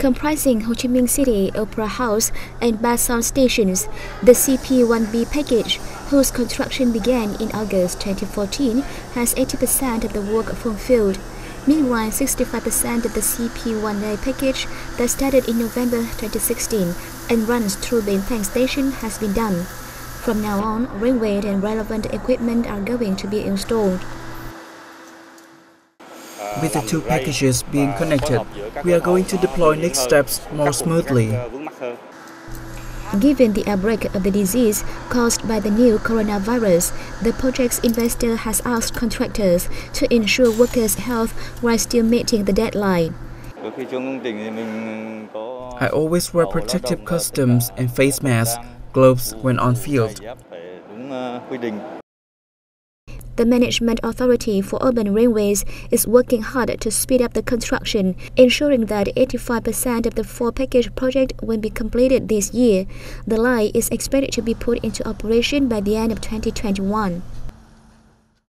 comprising Ho Chi Minh City Opera House and Ba Son stations. The CP1B package, whose construction began in August 2014, has 80% of the work fulfilled. Meanwhile, 65% of the CP1A package that started in November 2016 and runs through Bến Thành station has been done. From now on, railway and relevant equipment are going to be installed. With the two packages being connected, we are going to deploy next steps more smoothly. Given the outbreak of the disease caused by the new coronavirus, the project's investor has asked contractors to ensure workers' health while still meeting the deadline. I always wear protective costumes and face masks, gloves when on field. The Management Authority for Urban Railways is working hard to speed up the construction, ensuring that 85% of the four package project will be completed this year. The line is expected to be put into operation by the end of 2021.